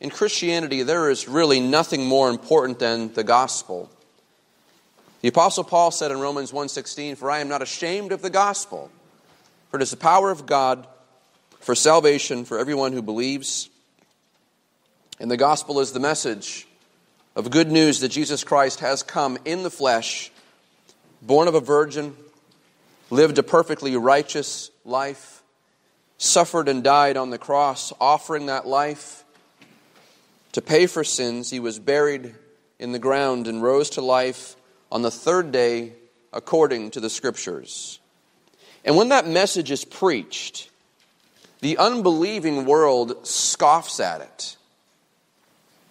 in Christianity, there is really nothing more important than the gospel. The apostle Paul said in Romans 1:16, "For I am not ashamed of the gospel, for it is the power of God for salvation for everyone who believes." And the gospel is the message of good news that Jesus Christ has come in the flesh, born of a virgin, lived a perfectly righteous life, suffered and died on the cross, offering that life to pay for sins. He was buried in the ground and rose to life on the third day according to the scriptures. And when that message is preached, the unbelieving world scoffs at it.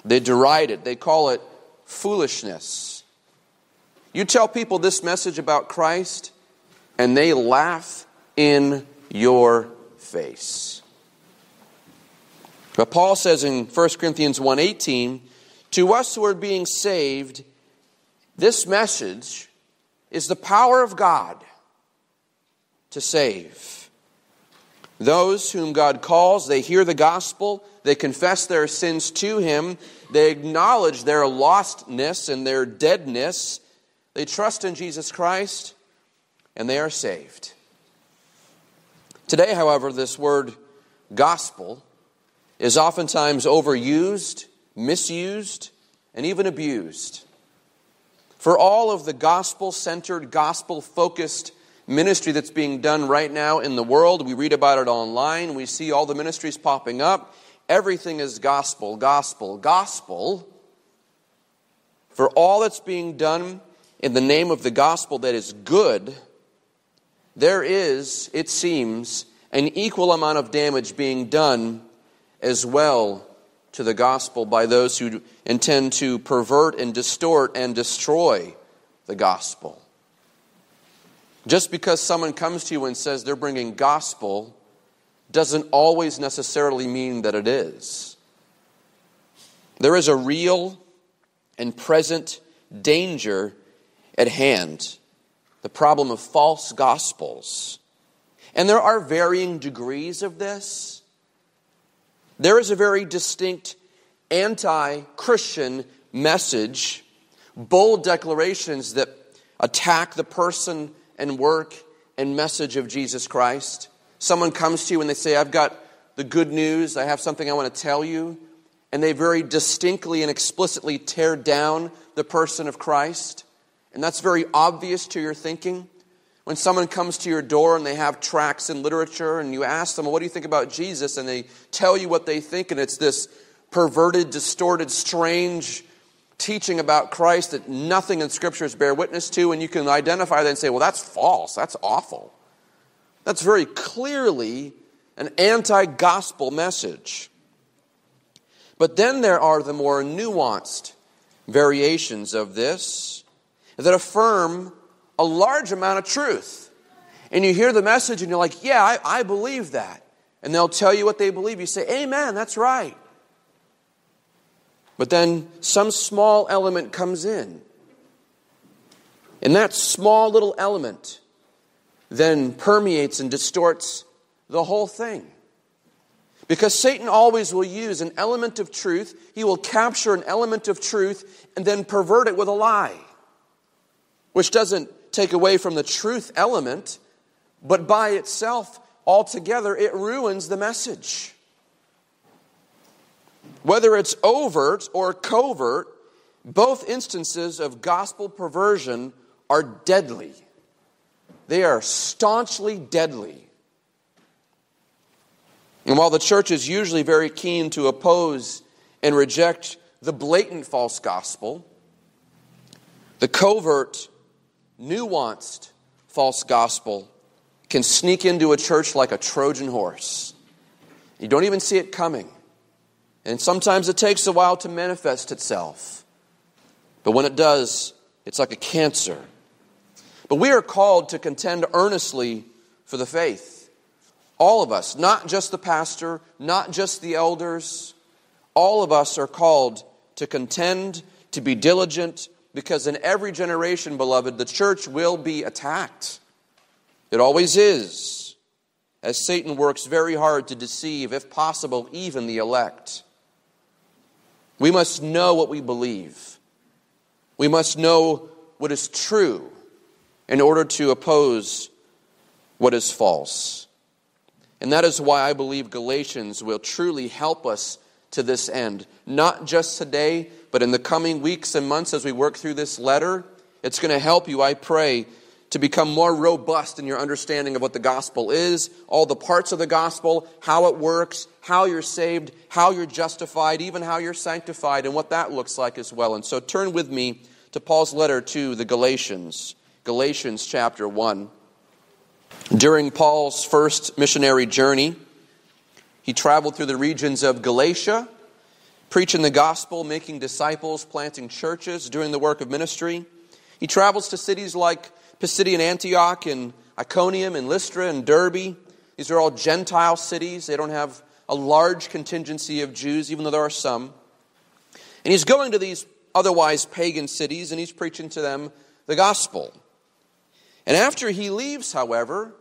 They deride it. They call it foolishness. You tell people this message about Christ, and they laugh in your face. But Paul says in 1 Corinthians 1:18, "To us who are being saved, this message is the power of God to save. Those whom God calls, they hear the gospel, they confess their sins to Him, they acknowledge their lostness and their deadness, they trust in Jesus Christ, and they are saved. Today, however, this word gospel is oftentimes overused, misused, and even abused. For all of the gospel centered, gospel focused ministry that's being done right now in the world, we read about it online, we see all the ministries popping up. Everything is gospel, gospel, gospel. For all that's being done in the name of the gospel that is good, there is, it seems, an equal amount of damage being done as well to the gospel by those who intend to pervert and distort and destroy the gospel. Just because someone comes to you and says they're bringing gospel doesn't always necessarily mean that it is. There is a real and present danger at hand the problem of false gospels. And there are varying degrees of this. There is a very distinct anti Christian message, bold declarations that attack the person and work and message of Jesus Christ. Someone comes to you and they say, I've got the good news, I have something I want to tell you. And they very distinctly and explicitly tear down the person of Christ. And that's very obvious to your thinking. When someone comes to your door and they have tracts in literature and you ask them, well, What do you think about Jesus? and they tell you what they think, and it's this perverted, distorted, strange teaching about Christ that nothing in scriptures bear witness to, and you can identify that and say, Well, that's false. That's awful. That's very clearly an anti gospel message. But then there are the more nuanced variations of this that affirm a large amount of truth. And you hear the message and you're like, yeah, I, I believe that. And they'll tell you what they believe. You say, amen, that's right. But then some small element comes in. And that small little element then permeates and distorts the whole thing. Because Satan always will use an element of truth, he will capture an element of truth and then pervert it with a lie, which doesn't take away from the truth element, but by itself, altogether, it ruins the message. Whether it's overt or covert, both instances of gospel perversion are deadly. They are staunchly deadly. And while the church is usually very keen to oppose and reject the blatant false gospel, the covert nuanced false gospel can sneak into a church like a Trojan horse. You don't even see it coming. And sometimes it takes a while to manifest itself. But when it does, it's like a cancer. But we are called to contend earnestly for the faith. All of us, not just the pastor, not just the elders, all of us are called to contend, to be diligent, because in every generation, beloved, the church will be attacked. It always is, as Satan works very hard to deceive, if possible, even the elect. We must know what we believe. We must know what is true in order to oppose what is false. And that is why I believe Galatians will truly help us to this end. Not just today, but in the coming weeks and months as we work through this letter. It's going to help you, I pray, to become more robust in your understanding of what the gospel is, all the parts of the gospel, how it works, how you're saved, how you're justified, even how you're sanctified, and what that looks like as well. And so turn with me to Paul's letter to the Galatians, Galatians chapter 1. During Paul's first missionary journey, he traveled through the regions of Galatia, preaching the gospel, making disciples, planting churches, doing the work of ministry. He travels to cities like Pisidian Antioch and Iconium and Lystra and Derbe. These are all Gentile cities. They don't have a large contingency of Jews, even though there are some. And he's going to these otherwise pagan cities and he's preaching to them the gospel. And after he leaves, however,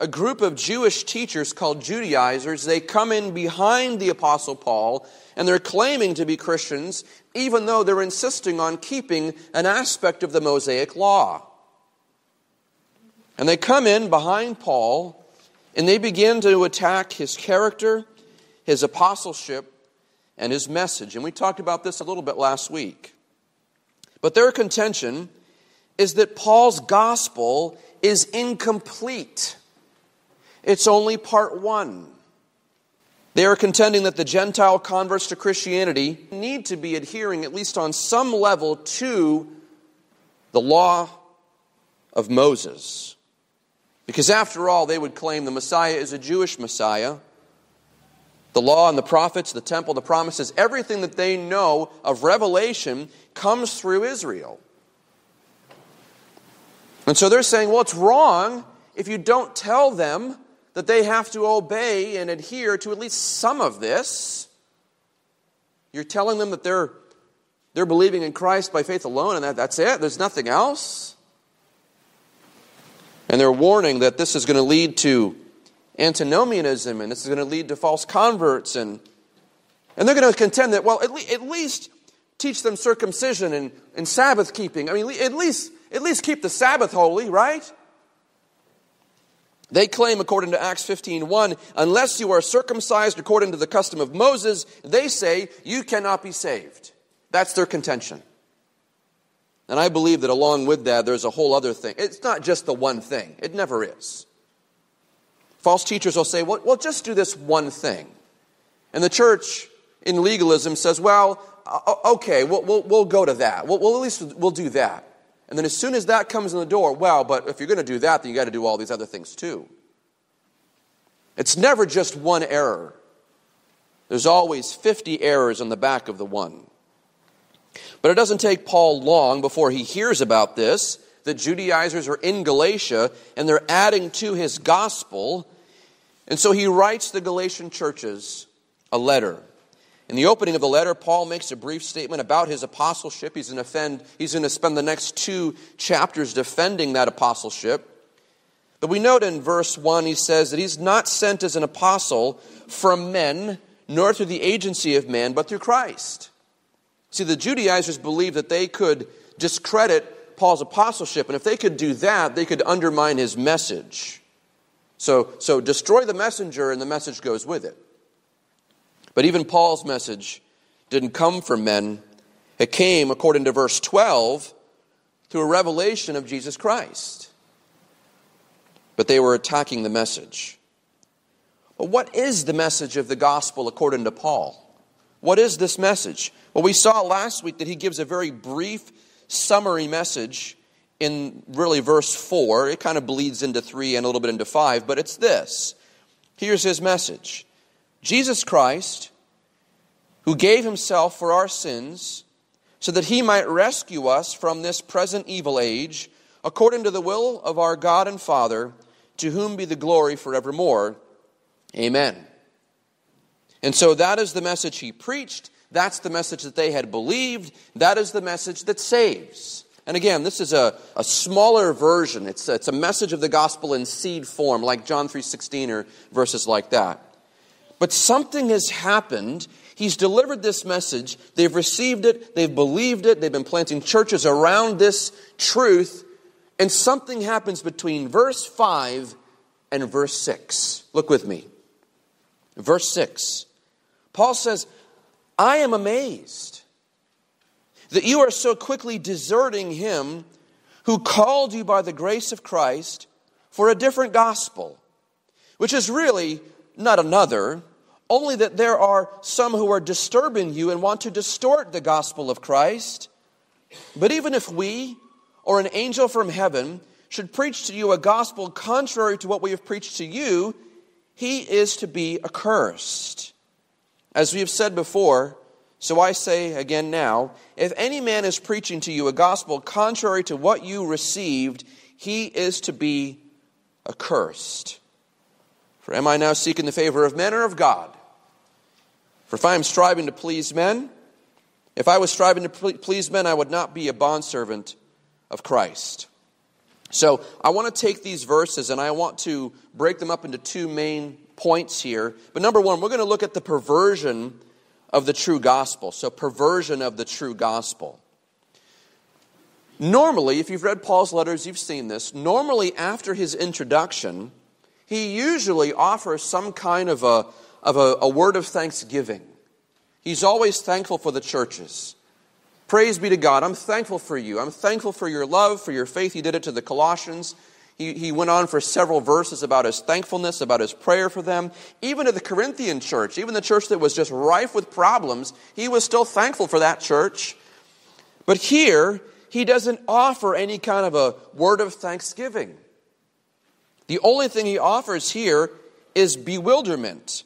a group of Jewish teachers called Judaizers, they come in behind the Apostle Paul and they're claiming to be Christians, even though they're insisting on keeping an aspect of the Mosaic law. And they come in behind Paul and they begin to attack his character, his apostleship, and his message. And we talked about this a little bit last week. But their contention is that Paul's gospel is incomplete. It's only part one. They are contending that the Gentile converts to Christianity need to be adhering, at least on some level, to the law of Moses. Because after all, they would claim the Messiah is a Jewish Messiah. The law and the prophets, the temple, the promises, everything that they know of revelation comes through Israel. And so they're saying, well, it's wrong if you don't tell them that they have to obey and adhere to at least some of this. You're telling them that they're, they're believing in Christ by faith alone and that, that's it, there's nothing else. And they're warning that this is going to lead to antinomianism and this is going to lead to false converts. And, and they're going to contend that, well, at, le- at least teach them circumcision and, and Sabbath keeping. I mean, at least, at least keep the Sabbath holy, right? They claim, according to Acts 15:1, unless you are circumcised according to the custom of Moses, they say you cannot be saved. That's their contention. And I believe that along with that, there's a whole other thing. It's not just the one thing, it never is. False teachers will say, well, well just do this one thing. And the church in legalism says, well, okay, we'll, we'll, we'll go to that. We'll, we'll, at least we'll do that. And then as soon as that comes in the door, well, but if you're going to do that, then you got to do all these other things too. It's never just one error. There's always 50 errors on the back of the one. But it doesn't take Paul long before he hears about this that Judaizers are in Galatia and they're adding to his gospel. And so he writes the Galatian churches a letter. In the opening of the letter, Paul makes a brief statement about his apostleship. He's going to, he's going to spend the next two chapters defending that apostleship. But we note in verse 1, he says that he's not sent as an apostle from men, nor through the agency of man, but through Christ. See, the Judaizers believed that they could discredit Paul's apostleship, and if they could do that, they could undermine his message. So, so destroy the messenger, and the message goes with it. But even Paul's message didn't come from men. It came, according to verse 12, through a revelation of Jesus Christ. But they were attacking the message. But what is the message of the gospel according to Paul? What is this message? Well, we saw last week that he gives a very brief summary message in really verse 4. It kind of bleeds into 3 and a little bit into 5, but it's this. Here's his message Jesus Christ, who gave himself for our sins, so that he might rescue us from this present evil age, according to the will of our God and Father, to whom be the glory forevermore. Amen. And so that is the message he preached. That's the message that they had believed. That is the message that saves. And again, this is a, a smaller version. It's, it's a message of the gospel in seed form, like John 3.16 or verses like that. But something has happened He's delivered this message. They've received it. They've believed it. They've been planting churches around this truth. And something happens between verse 5 and verse 6. Look with me. Verse 6. Paul says, I am amazed that you are so quickly deserting him who called you by the grace of Christ for a different gospel, which is really not another, only that there are some who are disturbing you and want to distort the gospel of Christ. But even if we or an angel from heaven should preach to you a gospel contrary to what we have preached to you, he is to be accursed. As we have said before, so I say again now if any man is preaching to you a gospel contrary to what you received, he is to be accursed. For am I now seeking the favor of men or of God? For if I am striving to please men, if I was striving to please men, I would not be a bondservant of Christ. So I want to take these verses and I want to break them up into two main points here. But number one, we're going to look at the perversion of the true gospel. So, perversion of the true gospel. Normally, if you've read Paul's letters, you've seen this. Normally, after his introduction, he usually offers some kind of a of a, a word of thanksgiving. He's always thankful for the churches. Praise be to God. I'm thankful for you. I'm thankful for your love, for your faith. He did it to the Colossians. He, he went on for several verses about his thankfulness, about his prayer for them. Even to the Corinthian church, even the church that was just rife with problems, he was still thankful for that church. But here, he doesn't offer any kind of a word of thanksgiving. The only thing he offers here is bewilderment.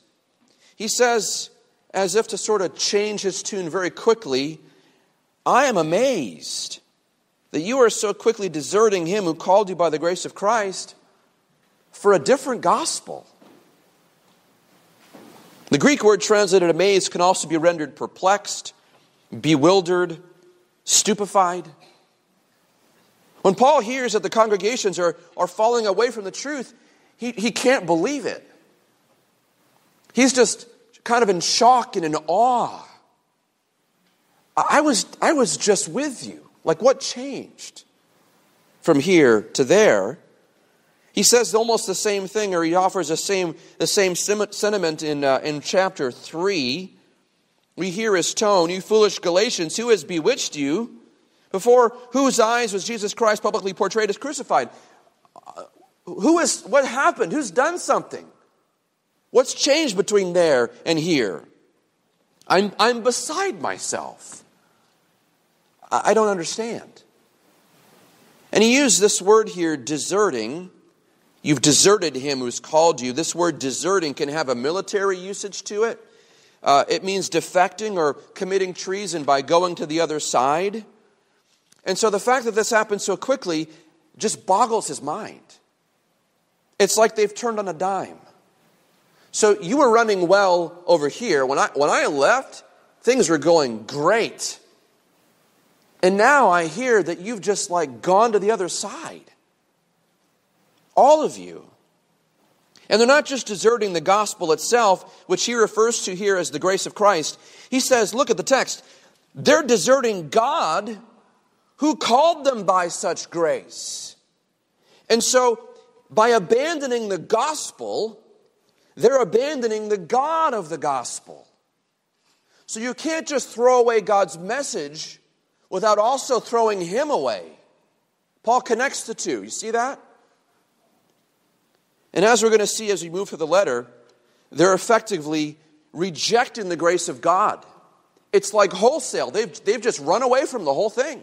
He says, as if to sort of change his tune very quickly, I am amazed that you are so quickly deserting him who called you by the grace of Christ for a different gospel. The Greek word translated amazed can also be rendered perplexed, bewildered, stupefied. When Paul hears that the congregations are, are falling away from the truth, he, he can't believe it. He's just kind of in shock and in awe. I was, I was just with you. Like, what changed from here to there? He says almost the same thing, or he offers the same, the same sentiment in, uh, in chapter 3. We hear his tone You foolish Galatians, who has bewitched you? Before whose eyes was Jesus Christ publicly portrayed as crucified? Uh, who is, what happened? Who's done something? What's changed between there and here? I'm, I'm beside myself. I, don't understand. And he used this word here, deserting. You've deserted him who's called you. This word deserting can have a military usage to it. Uh, it means defecting or committing treason by going to the other side. And so the fact that this happened so quickly just boggles his mind. It's like they've turned on a dime. So you were running well over here. When I, when I left, things were going great. And now I hear that you've just like gone to the other side. All of you. And they're not just deserting the gospel itself, which he refers to here as the grace of Christ. He says, look at the text. They're deserting God who called them by such grace. And so, by abandoning the gospel, they're abandoning the God of the gospel. So you can't just throw away God's message without also throwing him away. Paul connects the two. You see that? And as we're going to see as we move through the letter, they're effectively rejecting the grace of God. It's like wholesale. They've, they've just run away from the whole thing.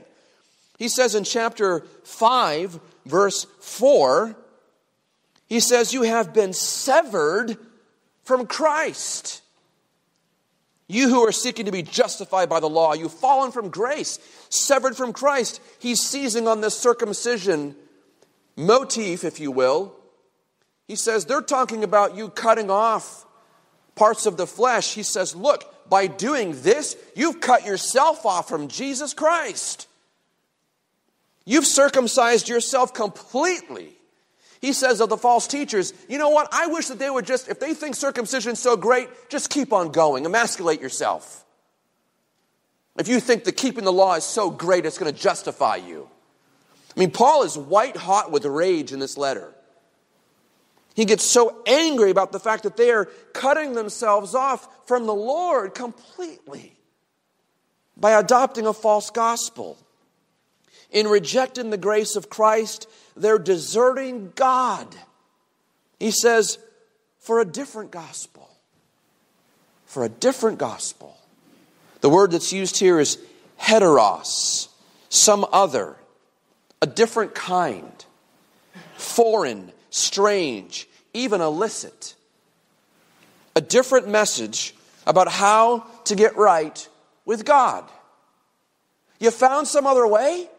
He says in chapter 5, verse 4, he says, You have been severed from Christ. You who are seeking to be justified by the law, you've fallen from grace, severed from Christ. He's seizing on this circumcision motif, if you will. He says, They're talking about you cutting off parts of the flesh. He says, Look, by doing this, you've cut yourself off from Jesus Christ. You've circumcised yourself completely. He says of the false teachers, you know what? I wish that they would just, if they think circumcision's so great, just keep on going, emasculate yourself. If you think that keeping the law is so great, it's going to justify you. I mean, Paul is white hot with rage in this letter. He gets so angry about the fact that they are cutting themselves off from the Lord completely by adopting a false gospel. In rejecting the grace of Christ, they're deserting God. He says, for a different gospel. For a different gospel. The word that's used here is heteros, some other, a different kind, foreign, strange, even illicit. A different message about how to get right with God. You found some other way?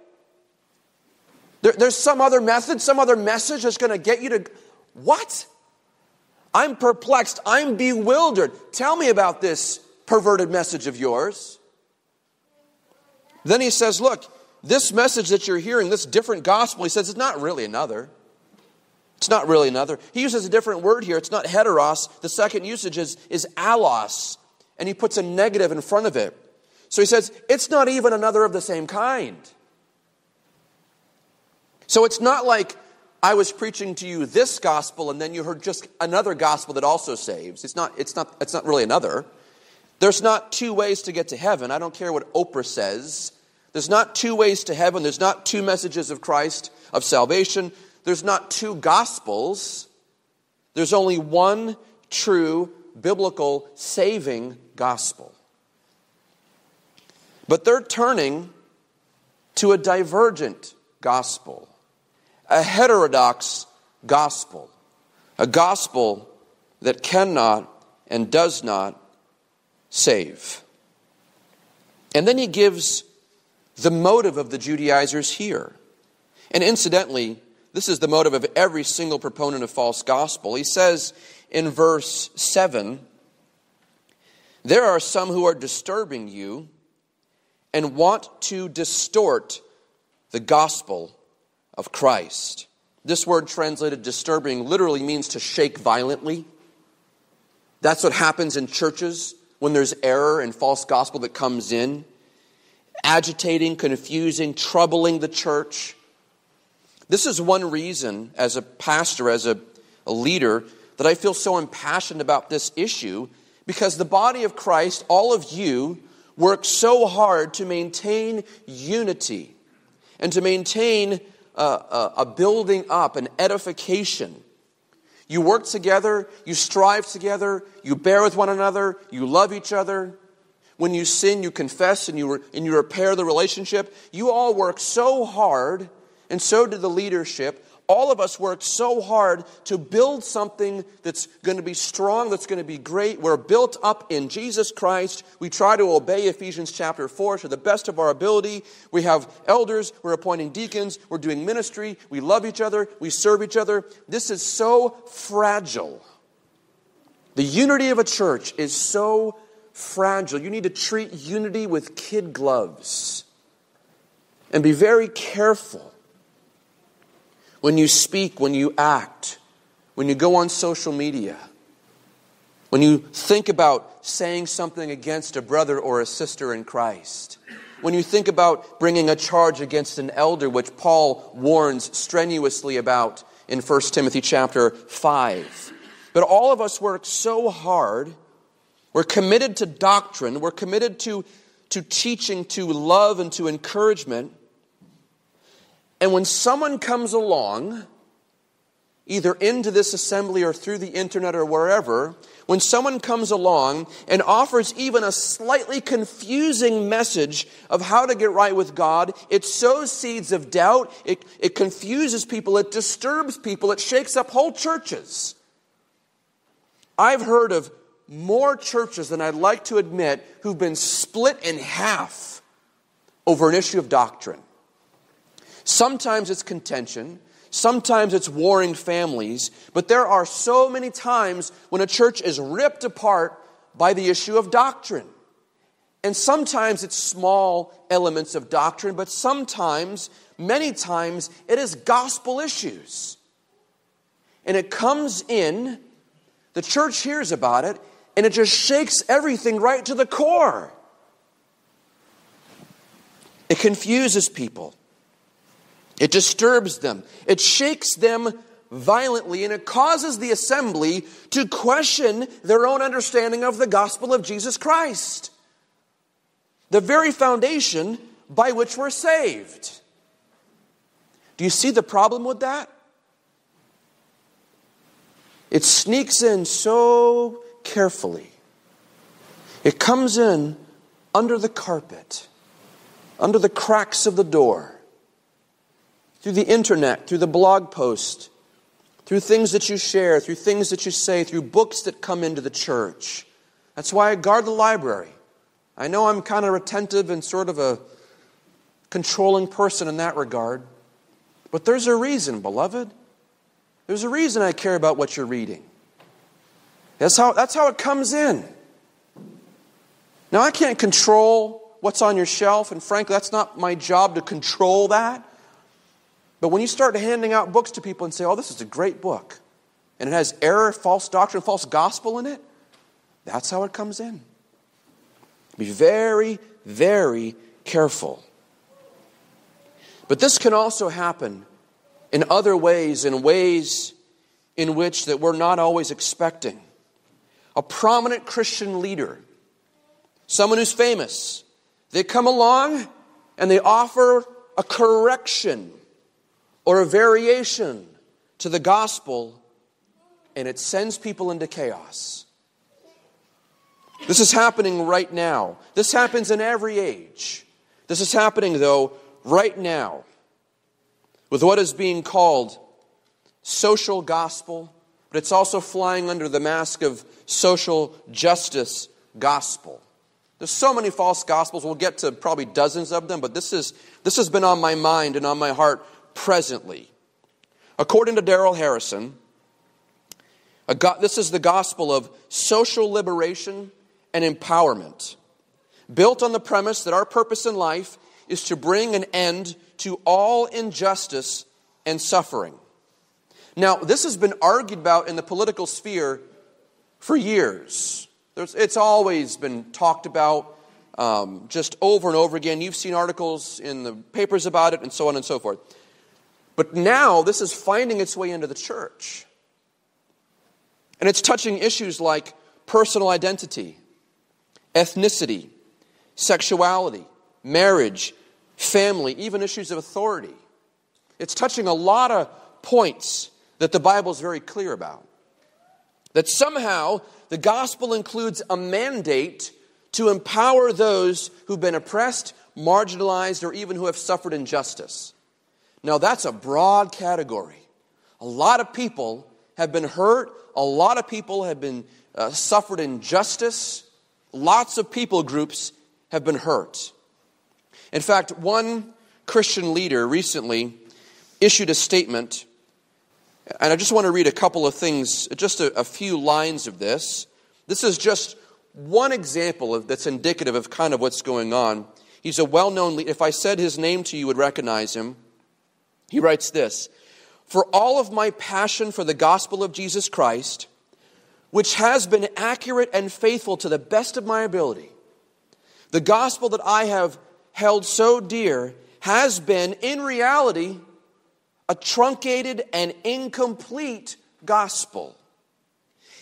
There, there's some other method, some other message that's going to get you to. What? I'm perplexed. I'm bewildered. Tell me about this perverted message of yours. Then he says, Look, this message that you're hearing, this different gospel, he says, it's not really another. It's not really another. He uses a different word here. It's not heteros. The second usage is, is allos, and he puts a negative in front of it. So he says, it's not even another of the same kind. So it's not like I was preaching to you this gospel and then you heard just another gospel that also saves. It's not, it's not, it's not really another. There's not two ways to get to heaven. I don't care what Oprah says. There's not two ways to heaven. There's not two messages of Christ, of salvation. There's not two gospels. There's only one true biblical saving gospel. But they're turning to a divergent gospel, a heterodox gospel, a gospel that cannot and does not save. And then he gives the motive of the Judaizers here. And incidentally, this is the motive of every single proponent of false gospel. He says in verse 7 There are some who are disturbing you and want to distort the gospel of Christ. This word translated disturbing literally means to shake violently. That's what happens in churches when there's error and false gospel that comes in. Agitating, confusing, troubling the church. This is one reason, as a pastor, as a, a leader, that I feel so impassioned about this issue because the body of Christ, all of you, work so hard to maintain unity and to maintain a, a, building up, an edification. You work together, you strive together, you bear with one another, you love each other. When you sin, you confess and you, re- and you repair the relationship. You all work so hard, and so did the leadership, all of us worked so hard to build something that's going to be strong, that's going to be great. We're built up in Jesus Christ. We try to obey Ephesians chapter 4 to the best of our ability. We have elders, we're appointing deacons, we're doing ministry, we love each other, we serve each other. This is so fragile. The unity of a church is so fragile. You need to treat unity with kid gloves and be very careful when you speak, when you act, when you go on social media, when you think about saying something against a brother or a sister in Christ, when you think about bringing a charge against an elder, which Paul warns strenuously about in 1 Timothy chapter 5. But all of us work so hard. We're committed to doctrine. We're committed to, to teaching, to love, and to encouragement. And when someone comes along, either into this assembly or through the internet or wherever, when someone comes along and offers even a slightly confusing message of how to get right with God, it sows seeds of doubt, it, it confuses people, it disturbs people, it shakes up whole churches. I've heard of more churches than I'd like to admit who've been split in half over an issue of doctrine. Sometimes it's contention. Sometimes it's warring families. But there are so many times when a church is ripped apart by the issue of doctrine. And sometimes it's small elements of doctrine, but sometimes, many times, it is gospel issues. and it comes in, the church hears about it, and it just shakes everything right to the core. It confuses people. It disturbs them. It shakes them violently, and it causes the assembly to question their own understanding of the gospel of Jesus Christ. The very foundation by which we're saved. Do you see the problem with that? It sneaks in so carefully. It comes in under the carpet, under the cracks of the door, through the internet, through the blog post, through things that you share, through things that you say, through books that come into the church. That's why I guard the library. I know I'm kind of retentive and sort of a controlling person in that regard. But there's a reason, beloved. There's a reason I care about what you're reading. That's how, that's how it comes in. Now, I can't control what's on your shelf, and frankly, that's not my job to control that. But when you start handing out books to people and say, oh, this is a great book, and it has error, false doctrine, false gospel in it, that's how it comes in. Be very, very careful. But this can also happen in other ways, in ways in which that we're not always expecting. A prominent Christian leader, someone who's famous, they come along and they offer a correction or a variation to the gospel, and it sends people into chaos. This is happening right now. This happens in every age. This is happening, though, right now with what is being called social gospel, but it's also flying under the mask of social justice gospel. There's so many false gospels. We'll get to probably dozens of them, but this, is, this has been on my mind and on my heart presently. According to Darrell Harrison, go- this is the gospel of social liberation and empowerment, built on the premise that our purpose in life is to bring an end to all injustice and suffering. Now, this has been argued about in the political sphere for years. There's, it's always been talked about um, just over and over again. You've seen articles in the papers about it, and so on and so forth. But now this is finding its way into the church. And it's touching issues like personal identity, ethnicity, sexuality, marriage, family, even issues of authority. It's touching a lot of points that the Bible is very clear about. That somehow the gospel includes a mandate to empower those who've been oppressed, marginalized, or even who have suffered injustice. Now, that's a broad category. A lot of people have been hurt, a lot of people have been uh, suffered injustice, lots of people groups have been hurt. In fact, one Christian leader recently issued a statement, and I just want to read a couple of things, just a, a few lines of this. This is just one example of, that's indicative of kind of what's going on. He's a well known leader. If I said his name to you, you would recognize him. He writes this For all of my passion for the gospel of Jesus Christ, which has been accurate and faithful to the best of my ability, the gospel that I have held so dear has been, in reality, a truncated and incomplete gospel.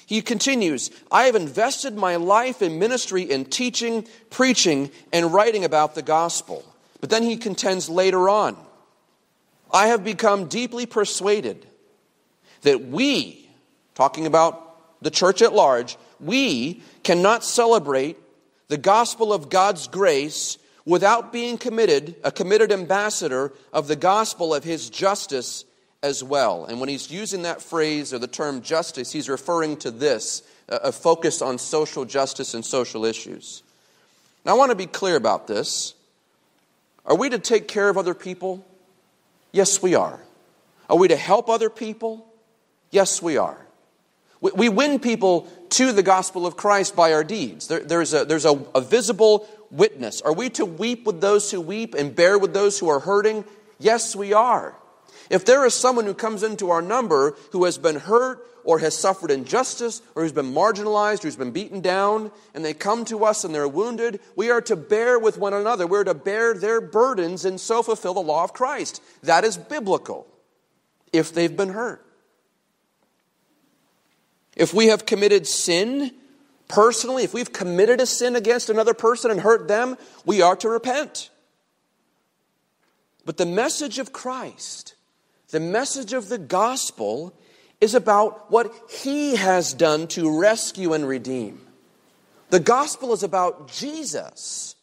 He continues, I have invested my life in ministry in teaching, preaching, and writing about the gospel. But then he contends later on, I have become deeply persuaded that we, talking about the church at large, we cannot celebrate the gospel of God's grace without being committed, a committed ambassador of the gospel of his justice as well. And when he's using that phrase or the term justice, he's referring to this a focus on social justice and social issues. Now, I want to be clear about this. Are we to take care of other people? Yes, we are. Are we to help other people? Yes, we are. We, we win people to the gospel of Christ by our deeds. There, there's a, there's a, a visible witness. Are we to weep with those who weep and bear with those who are hurting? Yes, we are. If there is someone who comes into our number who has been hurt or has suffered injustice or who's been marginalized who's been beaten down and they come to us and they're wounded, we are to bear with one another. We're to bear their burdens and so fulfill the law of Christ. That is biblical if they've been hurt. If we have committed sin personally, if we've committed a sin against another person and hurt them, we are to repent. But the message of Christ, the message of the gospel, is about what he has done to rescue and redeem. The gospel is about Jesus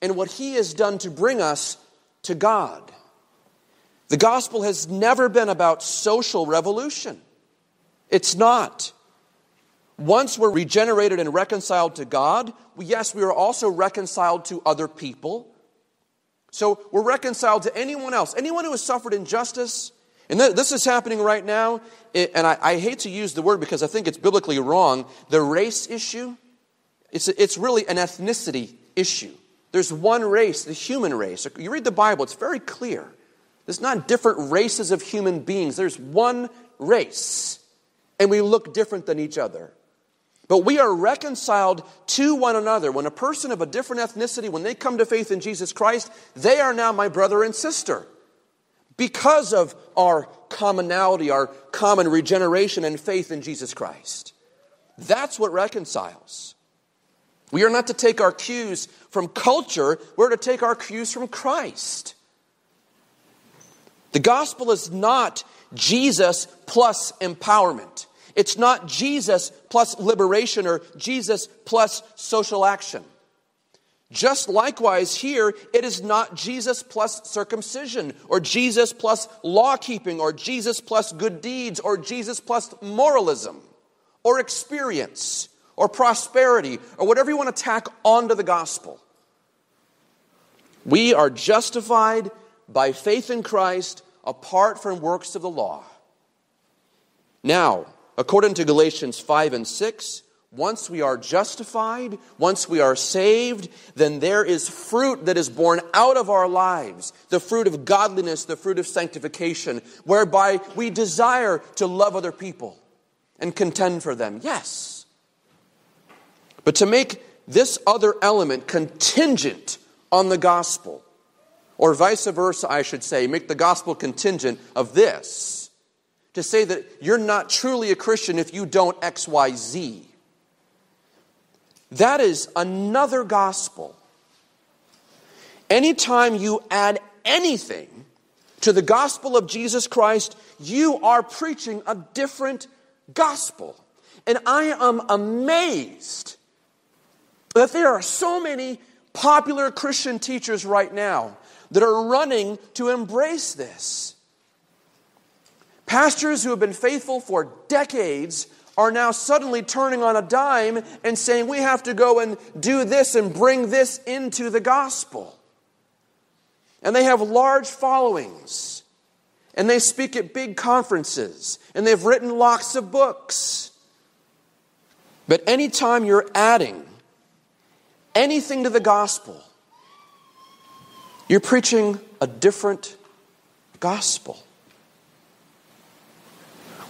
and what he has done to bring us to God. The gospel has never been about social revolution. It's not. Once we're regenerated and reconciled to God, yes, we are also reconciled to other people. So we're reconciled to anyone else, anyone who has suffered injustice. And this is happening right now. And I, I hate to use the word because I think it's biblically wrong. The race issue, it's, it's really an ethnicity issue. There's one race, the human race. You read the Bible, it's very clear. There's not different races of human beings, there's one race. And we look different than each other. But we are reconciled to one another. When a person of a different ethnicity, when they come to faith in Jesus Christ, they are now my brother and sister. Because of our commonality, our common regeneration and faith in Jesus Christ. That's what reconciles. We are not to take our cues from culture, we're to take our cues from Christ. The gospel is not Jesus plus empowerment. It's not Jesus plus liberation or Jesus plus social action. Just likewise, here, it is not Jesus plus circumcision, or Jesus plus law keeping, or Jesus plus good deeds, or Jesus plus moralism, or experience, or prosperity, or whatever you want to tack onto the gospel. We are justified by faith in Christ apart from works of the law. Now, according to Galatians 5 and 6, once we are justified, once we are saved, then there is fruit that is born out of our lives the fruit of godliness, the fruit of sanctification, whereby we desire to love other people and contend for them. Yes. But to make this other element contingent on the gospel, or vice versa, I should say, make the gospel contingent of this. To say that you're not truly a Christian if you don't XYZ. That is another gospel. Anytime you add anything to the gospel of Jesus Christ, you are preaching a different gospel. And I am amazed that there are so many popular Christian teachers right now that are running to embrace this. Pastors who have been faithful for decades are now suddenly turning on a dime and saying we have to go and do this and bring this into the gospel. And they have large followings. And they speak at big conferences. And they've written lots of books. But anytime you're adding anything to the gospel, you're preaching a different gospel.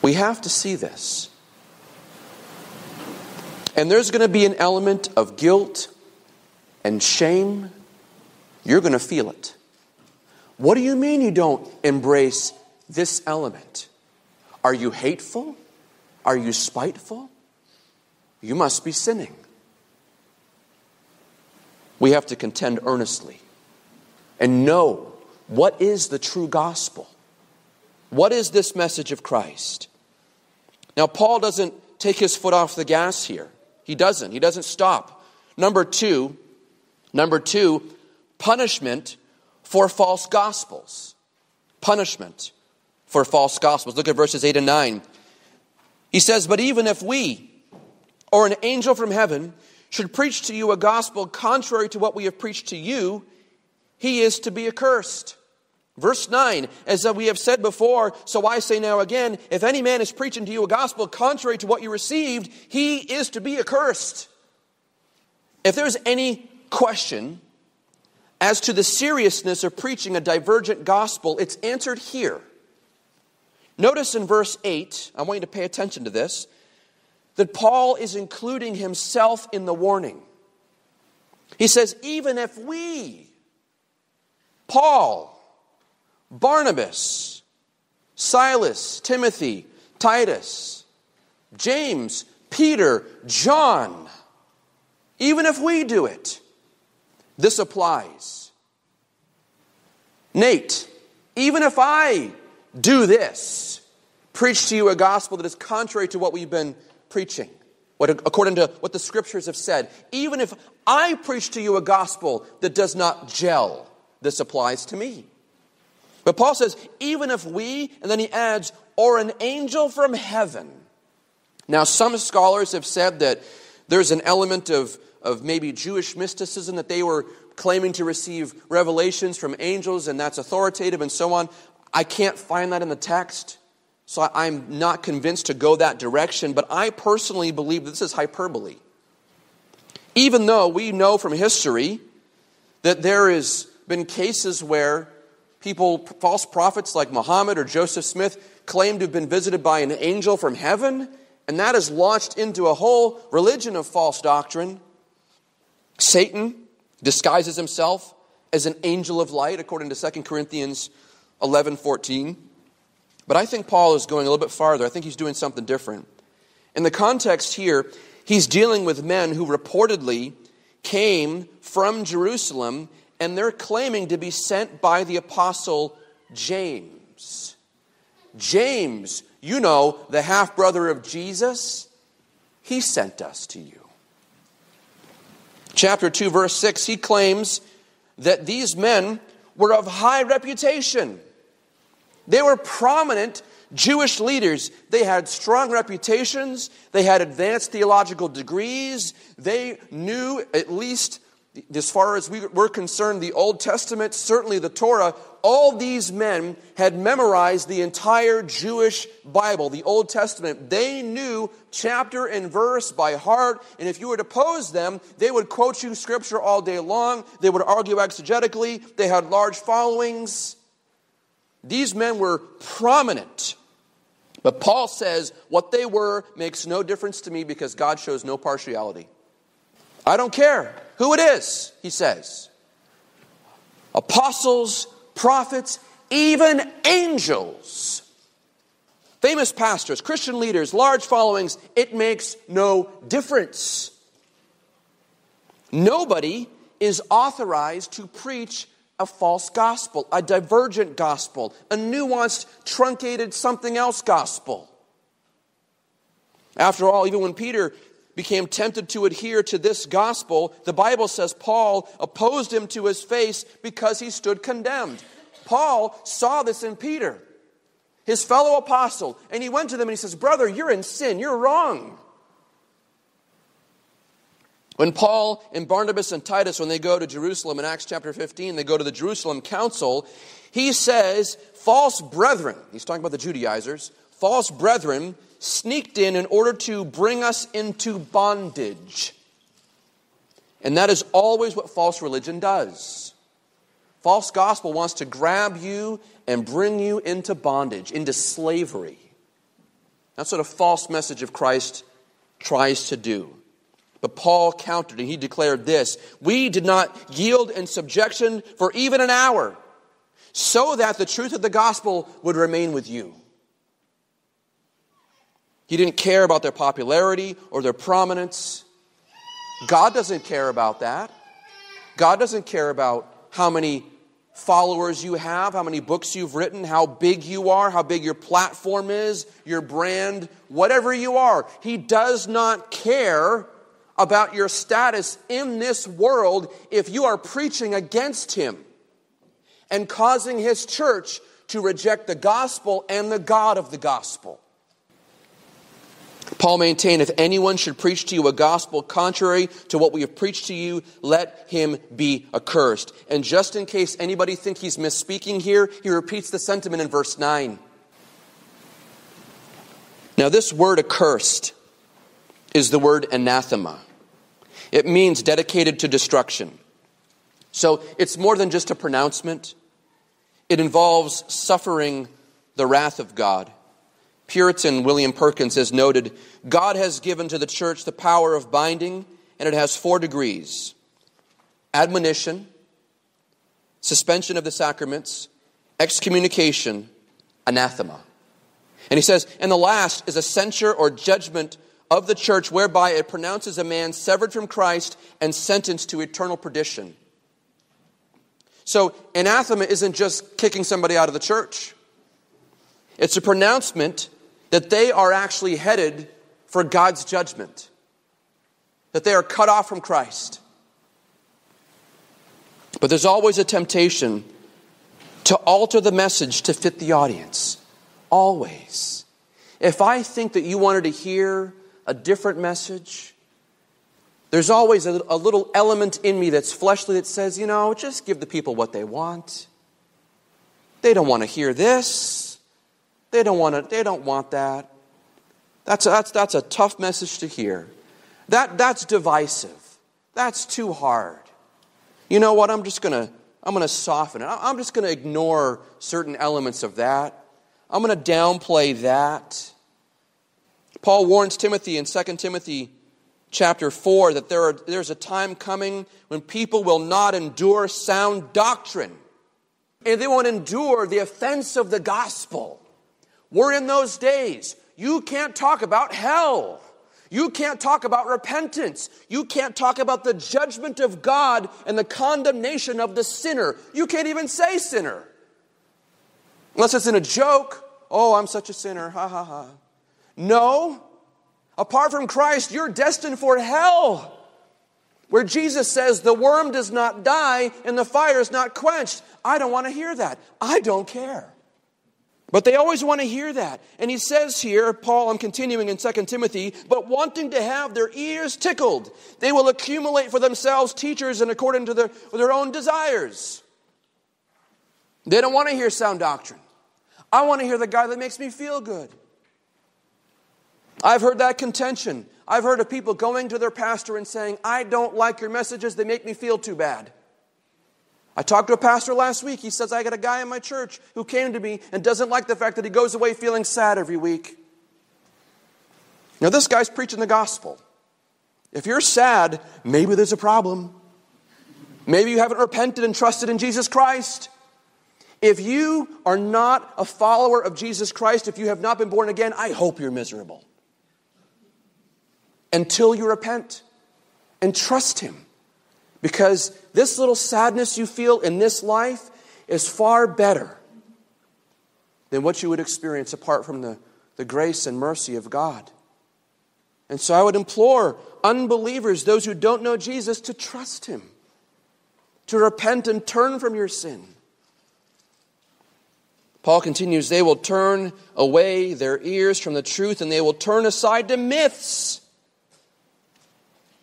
We have to see this. And there's going to be an element of guilt and shame. You're going to feel it. What do you mean you don't embrace this element? Are you hateful? Are you spiteful? You must be sinning. We have to contend earnestly and know what is the true gospel. What is this message of Christ? Now, Paul doesn't take his foot off the gas here. He doesn't. He doesn't stop. Number two, number two, punishment for false gospels. Punishment for false gospels. Look at verses 8 and 9. He says, But even if we, or an angel from heaven, should preach to you a gospel contrary to what we have preached to you, he is to be accursed. Verse 9, as we have said before, so I say now again, if any man is preaching to you a gospel contrary to what you received, he is to be accursed. If there's any question as to the seriousness of preaching a divergent gospel, it's answered here. Notice in verse 8, I want you to pay attention to this, that Paul is including himself in the warning. He says, even if we, Paul, Barnabas, Silas, Timothy, Titus, James, Peter, John, even if we do it, this applies. Nate, even if I do this, preach to you a gospel that is contrary to what we've been preaching, what, according to what the scriptures have said, even if I preach to you a gospel that does not gel, this applies to me. But Paul says, even if we, and then he adds, or an angel from heaven. Now, some scholars have said that there's an element of, of maybe Jewish mysticism that they were claiming to receive revelations from angels and that's authoritative and so on. I can't find that in the text, so I'm not convinced to go that direction, but I personally believe this is hyperbole. Even though we know from history that there has been cases where people, false prophets like Muhammad or Joseph Smith, claim to have been visited by an angel from heaven, and that has launched into a whole religion of false doctrine. Satan disguises himself as an angel of light, according to 2 Corinthians 11 14. But I think Paul is going a little bit farther. I think he's doing something different. In the context here, he's dealing with men who reportedly came from Jerusalem and they're claiming to be sent by the apostle James. James, you know, the half brother of Jesus, he sent us to you. Chapter 2, verse 6, he claims that these men were of high reputation. They were prominent Jewish leaders. They had strong reputations, they had advanced theological degrees, they knew at least as far as we were concerned, the Old Testament, certainly the Torah, all these men had memorized the entire Jewish Bible, the Old Testament. They knew chapter and verse by heart, and if you were to pose them, they would quote you scripture all day long. They would argue exegetically. They had large followings. These men were prominent. But Paul says what they were makes no difference to me because God shows no partiality. I don't care who it is, he says. Apostles, prophets, even angels. Famous pastors, Christian leaders, large followings, it makes no difference. Nobody is authorized to preach a false gospel, a divergent gospel, a nuanced, truncated, something else gospel. After all, even when Peter became tempted to adhere to this gospel, the Bible says Paul opposed him to his face because he stood condemned. Paul saw this in Peter, his fellow apostle, and he went to them and he says, Brother, you're in sin, you're wrong. When Paul and Barnabas and Titus, when they go to Jerusalem in Acts chapter 15, they go to the Jerusalem council, he says, False brethren, he's talking about the Judaizers, false brethren sneaked in in order to bring us into bondage. And that is always what false religion does. False gospel wants to grab you and bring you into bondage, into slavery. That's what a false message of Christ tries to do. But Paul countered and he declared this We did not yield in subjection for even an hour, so that the truth of the gospel would remain with you. He didn't care about their popularity or their prominence. God doesn't care about that. God doesn't care about how many followers you have, how many books you've written, how big you are, how big your platform is, your brand, whatever you are. He does not care about your status in this world if you are preaching against Him and causing His church to reject the gospel and the God of the gospel. Paul maintained if anyone should preach to you a gospel contrary to what we have preached to you, let him be accursed. And just in case anybody think he's misspeaking here, he repeats the sentiment in verse 9. Now, this word accursed is the word anathema. It means dedicated to destruction. So it's more than just a pronouncement, it involves suffering the wrath of God Puritan William Perkins has noted God has given to the church the power of binding, and it has four degrees admonition, suspension of the sacraments, excommunication, anathema. And he says, and the last is a censure or judgment of the church whereby it pronounces a man severed from Christ and sentenced to eternal perdition. So, anathema isn't just kicking somebody out of the church, it's a pronouncement that they are actually headed for God's judgment, that they are cut off from Christ. But there's always a temptation to alter the message to fit the audience. Always. If I think that you wanted to hear a different message, there's always a, a, little element in me that's fleshly that says, you know, just give the people what they want. They don't want to hear this. They don't want to, they don't want that. That's a, that's, that's a tough message to hear. That, that's divisive. That's too hard. You know what? I'm just going to I'm going to soften it. I'm just going to ignore certain elements of that. I'm going to downplay that. Paul warns Timothy in 2 Timothy chapter 4 that there are, there's a time coming when people will not endure sound doctrine and they won't endure the offense of the gospel. We're in those days. You can't talk about hell. You can't talk about repentance. You can't talk about the judgment of God and the condemnation of the sinner. You can't even say sinner. Unless it's in a joke. Oh, I'm such a sinner. Ha ha ha. No. Apart from Christ, you're destined for hell. Where Jesus says the worm does not die and the fire is not quenched. I don't want to hear that. I don't care. But they always want to hear that. And he says here, Paul, I'm continuing in 2 Timothy, but wanting to have their ears tickled, they will accumulate for themselves teachers and according to their, their own desires. They don't want to hear sound doctrine. I want to hear the guy that makes me feel good. I've heard that contention. I've heard of people going to their pastor and saying, I don't like your messages, they make me feel too bad. I talked to a pastor last week. He says, I got a guy in my church who came to me and doesn't like the fact that he goes away feeling sad every week. Now, this guy's preaching the gospel. If you're sad, maybe there's a problem. Maybe you haven't repented and trusted in Jesus Christ. If you are not a follower of Jesus Christ, if you have not been born again, I hope you're miserable. Until you repent and trust Him. Because this little sadness you feel in this life is far better than what you would experience apart from the, the grace and mercy of God. And so I would implore unbelievers, those who don't know Jesus, to trust Him, to repent and turn from your sin. Paul continues, they will turn away their ears from the truth and they will turn aside to myths.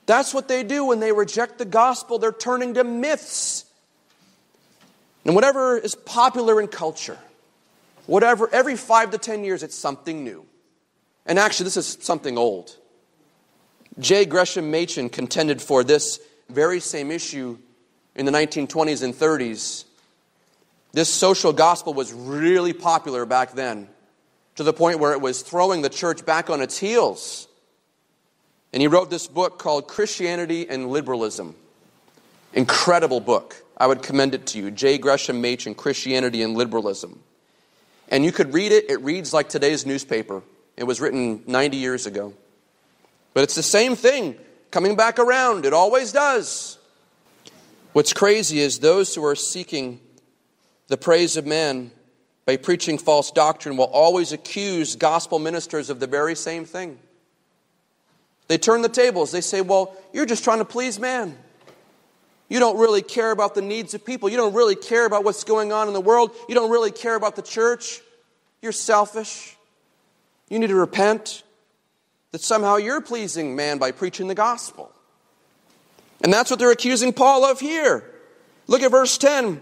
That's what they do when they reject the gospel. They're turning to myths. And whatever is popular in culture, whatever, every five to ten years, it's something new. And actually, this is something old. J. Gresham Machen contended for this very same issue in the 1920s and 30s. This social gospel was really popular back then, to the point where it was throwing the church back on its heels. And he wrote this book called Christianity and Liberalism. Incredible book. I would commend it to you. J. Gresham Machen, Christianity and Liberalism. And you could read it, it reads like today's newspaper. It was written 90 years ago. But it's the same thing coming back around. It always does. What's crazy is those who are seeking the praise of men by preaching false doctrine will always accuse gospel ministers of the very same thing. They turn the tables. They say, Well, you're just trying to please man. You don't really care about the needs of people. You don't really care about what's going on in the world. You don't really care about the church. You're selfish. You need to repent that somehow you're pleasing man by preaching the gospel. And that's what they're accusing Paul of here. Look at verse 10.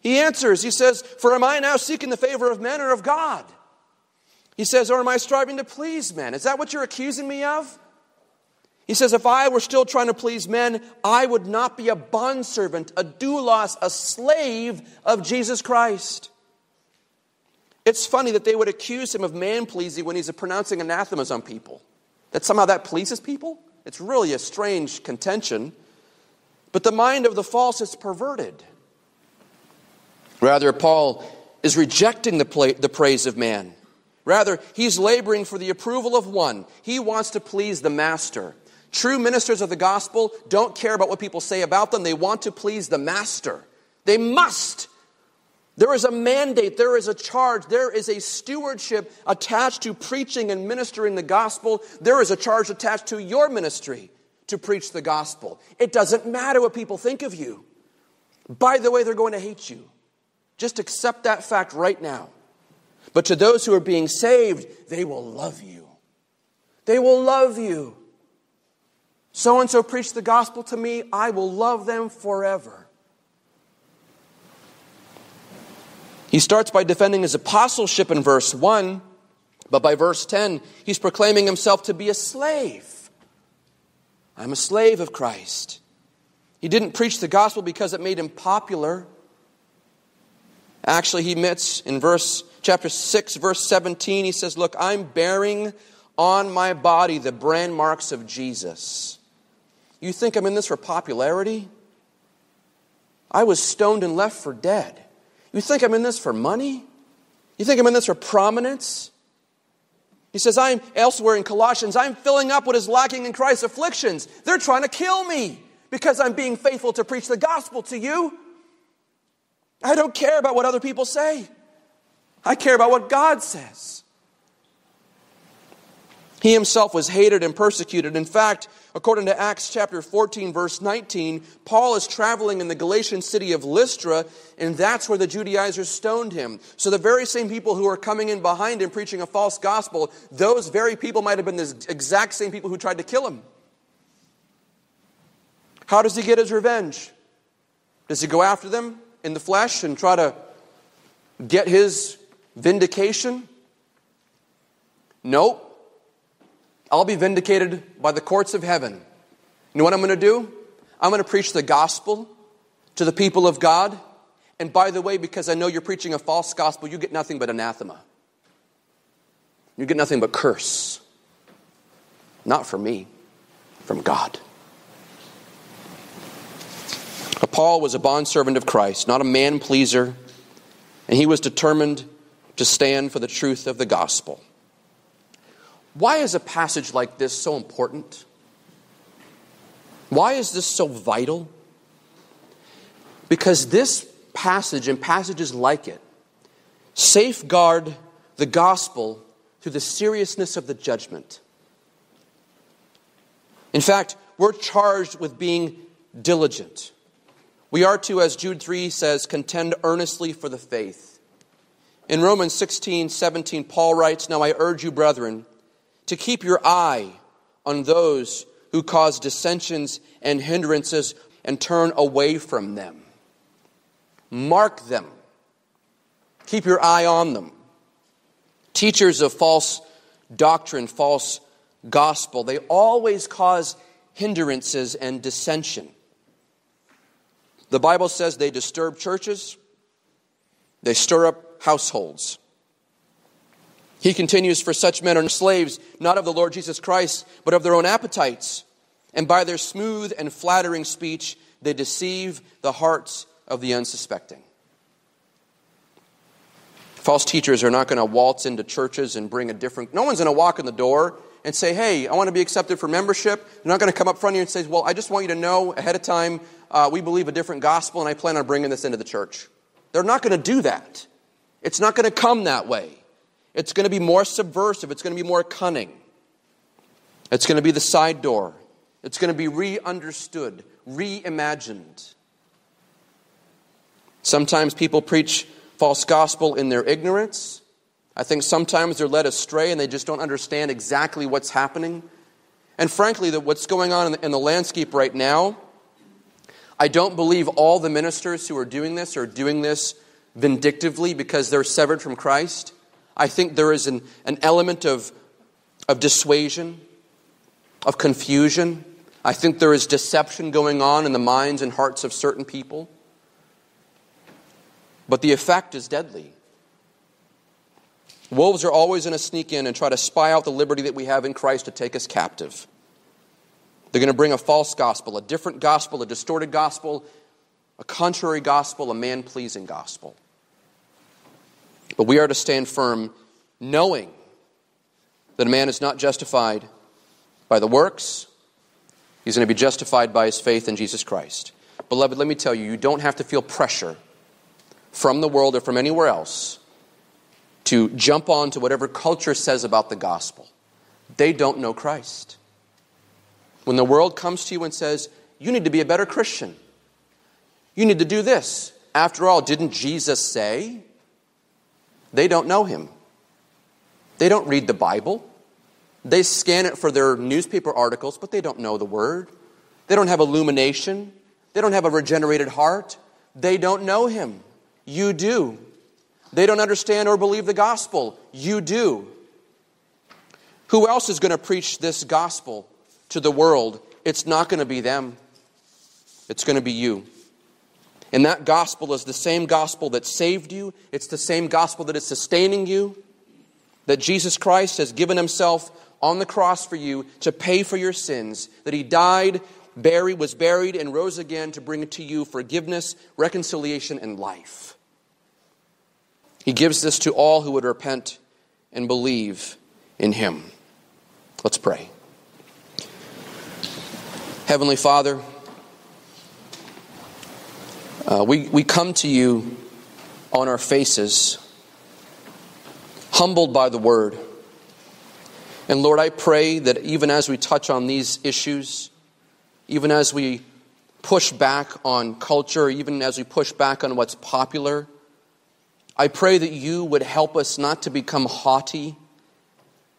He answers, he says, For am I now seeking the favor of men or of God? He says, Or am I striving to please men? Is that what you're accusing me of? He says, If I were still trying to please men, I would not be a bondservant, a doulos, a slave of Jesus Christ. It's funny that they would accuse him of man pleasing when he's pronouncing anathemas on people. That somehow that pleases people? It's really a strange contention. But the mind of the false is perverted. Rather, Paul is rejecting the, pla- the praise of man. Rather, he's laboring for the approval of one. He wants to please the master. True ministers of the gospel don't care about what people say about them, they want to please the master. They must. There is a mandate, there is a charge, there is a stewardship attached to preaching and ministering the gospel. There is a charge attached to your ministry to preach the gospel. It doesn't matter what people think of you. By the way, they're going to hate you. Just accept that fact right now. But to those who are being saved, they will love you. They will love you. So and so preached the gospel to me, I will love them forever. He starts by defending his apostleship in verse 1, but by verse 10, he's proclaiming himself to be a slave. I'm a slave of Christ. He didn't preach the gospel because it made him popular. Actually, he admits in verse chapter 6 verse 17 he says, "Look, I'm bearing on my body the brand marks of Jesus." You think I'm in this for popularity? I was stoned and left for dead. You think I'm in this for money? You think I'm in this for prominence? He says, I'm elsewhere in Colossians, I'm filling up what is lacking in Christ's afflictions. They're trying to kill me because I'm being faithful to preach the gospel to you. I don't care about what other people say. I care about what God says. He himself was hated and persecuted. In fact, according to Acts chapter 14, verse 19, Paul is traveling in the Galatian city of Lystra, and that's where the Judaizers stoned him. So the very same people who are coming in behind him preaching a false gospel, those very people might have been the exact same people who tried to kill him. How does he get his revenge? Does he go after them? in the flesh and try to get his vindication? Nope. I'll be vindicated by the courts of heaven. You know what I'm going to do? I'm going to preach the gospel to the people of God. And by the way, because I know you're preaching a false gospel, you get nothing but anathema. You get nothing but curse. Not from me, from God. Paul was a bondservant of Christ, not a man pleaser, and he was determined to stand for the truth of the gospel. Why is a passage like this so important? Why is this so vital? Because this passage and passages like it safeguard the gospel through the seriousness of the judgment. In fact, we're charged with being diligent. We are to, as Jude 3 says, contend earnestly for the faith. In Romans 16, 17, Paul writes, Now I urge you, brethren, to keep your eye on those who cause dissensions and hindrances and turn away from them. Mark them. Keep your eye on them. Teachers of false doctrine, false gospel, they always cause hindrances and dissension. The Bible says they disturb churches, they stir up households. He continues, For such men are slaves, not of the Lord Jesus Christ, but of their own appetites. And by their smooth and flattering speech, they deceive the hearts of the unsuspecting. False teachers are not going to waltz into churches and bring a different. No one's going to walk in the door and say, Hey, I want to be accepted for membership. They're not going to come up front of you and say, Well, I just want you to know ahead of time uh, we believe a different gospel and I plan on bringing this into the church. They're not going to do that. It's not going to come that way. It's going to be more subversive. It's going to be more cunning. It's going to be the side door. It's going to be re understood, reimagined. Sometimes people preach false gospel in their ignorance. I think sometimes they're led astray and they just don't understand exactly what's happening. And frankly, the, what's going on in the, in the landscape right now I don't believe all the ministers who are doing this are doing this vindictively because they're severed from Christ. I think there is an, an element of, of dissuasion, of confusion. I think there is deception going on in the minds and hearts of certain people. But the effect is deadly. Wolves are always going to sneak in and try to spy out the liberty that we have in Christ to take us captive. They're going to bring a false gospel, a different gospel, a distorted gospel, a contrary gospel, a man pleasing gospel. But we are to stand firm knowing that a man is not justified by the works, he's going to be justified by his faith in Jesus Christ. Beloved, let me tell you, you don't have to feel pressure from the world or from anywhere else to jump on to whatever culture says about the gospel. They don't know Christ. When the world comes to you and says, You need to be a better Christian, you need to do this. After all, didn't Jesus say? They don't know him. They don't read the Bible. They scan it for their newspaper articles, but they don't know the Word. They don't have illumination. They don't have a regenerated heart. They don't know Him. You do. They don't understand or believe the gospel. You do. Who else is going to preach this gospel to the world? It's not going to be them, it's going to be you. And that gospel is the same gospel that saved you, it's the same gospel that is sustaining you. That Jesus Christ has given himself on the cross for you to pay for your sins, that he died, buried, was buried, and rose again to bring to you forgiveness, reconciliation, and life. He gives this to all who would repent and believe in him. Let's pray. Heavenly Father, uh, we, we come to you on our faces, humbled by the word. And Lord, I pray that even as we touch on these issues, even as we push back on culture, even as we push back on what's popular, I pray that you would help us not to become haughty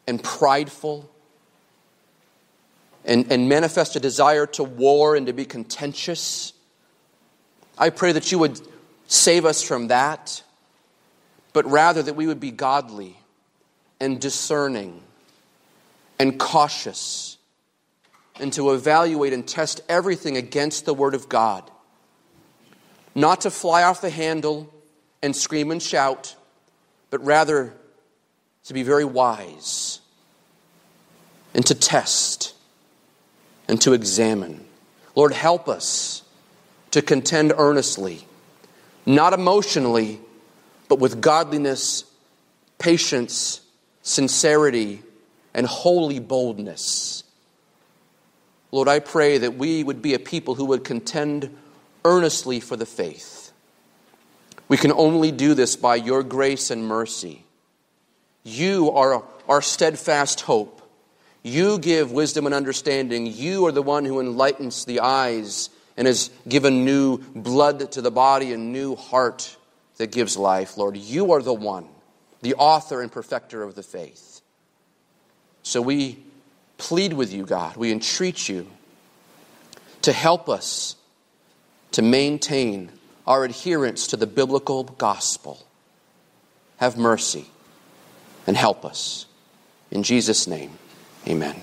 and prideful and, and manifest a desire to war and to be contentious. I pray that you would save us from that, but rather that we would be godly and discerning and cautious and to evaluate and test everything against the Word of God. Not to fly off the handle and scream and shout, but rather to be very wise and to test and to examine. Lord, help us to contend earnestly, not emotionally, but with godliness, patience, sincerity, and holy boldness. Lord, I pray that we would be a people who would contend earnestly for the faith. We can only do this by your grace and mercy. You are our steadfast hope. You give wisdom and understanding. You are the one who enlightens the eyes and has given new blood to the body and new heart that gives life, Lord. You are the one, the author and perfecter of the faith. So we plead with you, God. We entreat you to help us to maintain our adherence to the biblical gospel. Have mercy and help us. In Jesus' name, amen.